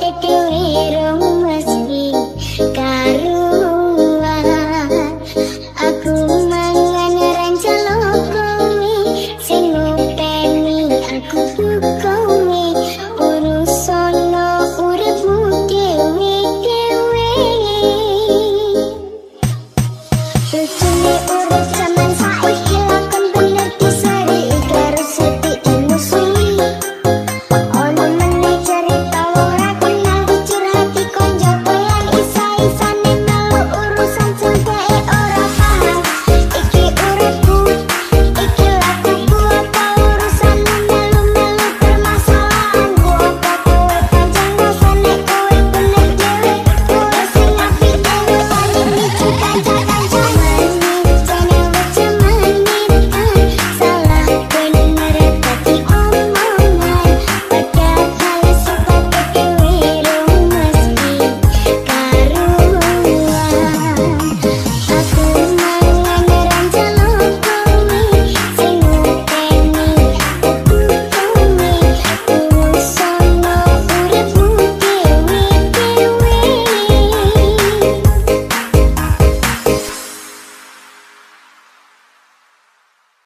sifatnya